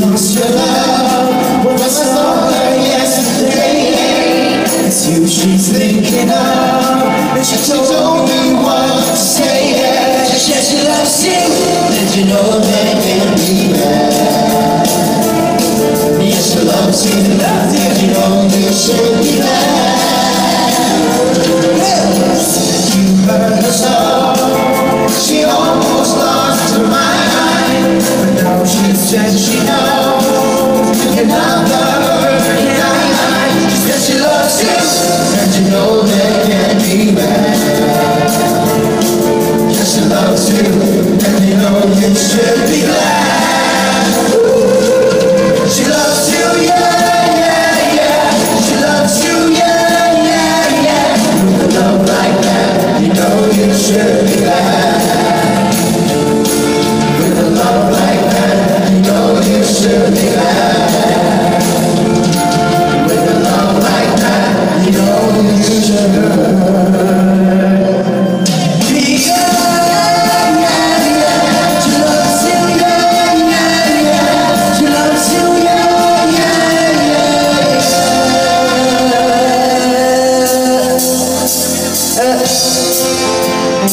lost your love when I saw her yesterday. It's you she's thinking of, and she told me what to say. She said she loves you, and you know that you'll be back. Yes, she loves you, and you, know you should be back. Yeah. You heard her she almost lost her mind. But now she's said she knows can? She loves you, and you know that can't be bad. She loves you, and you know you should be glad.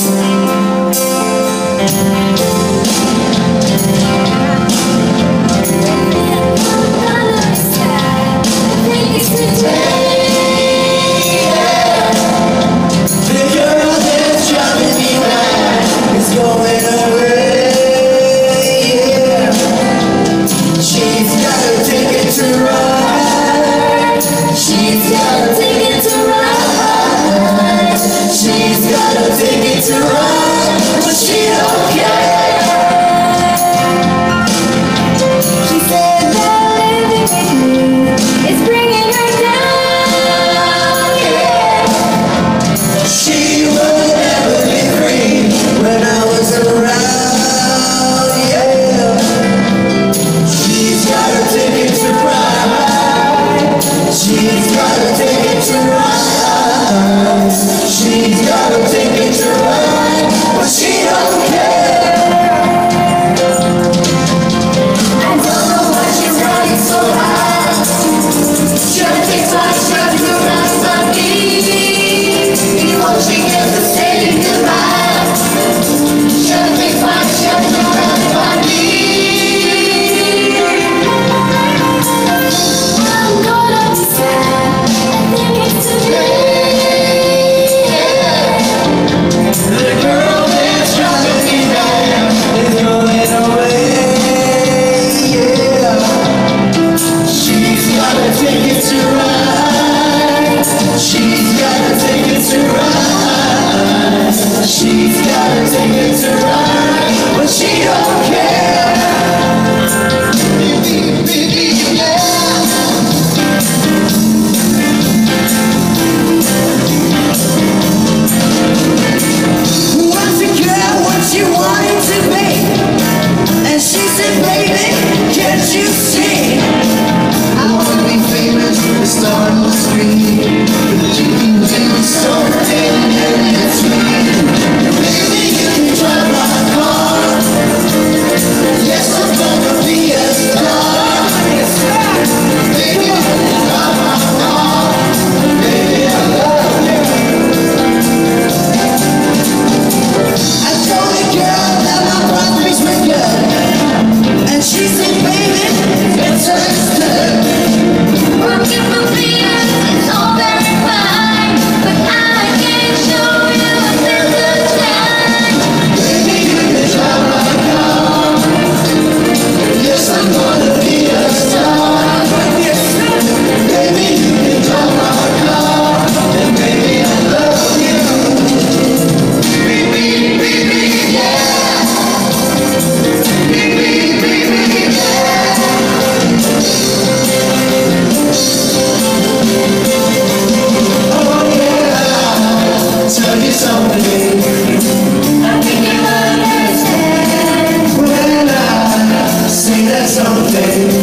Deus. Amém.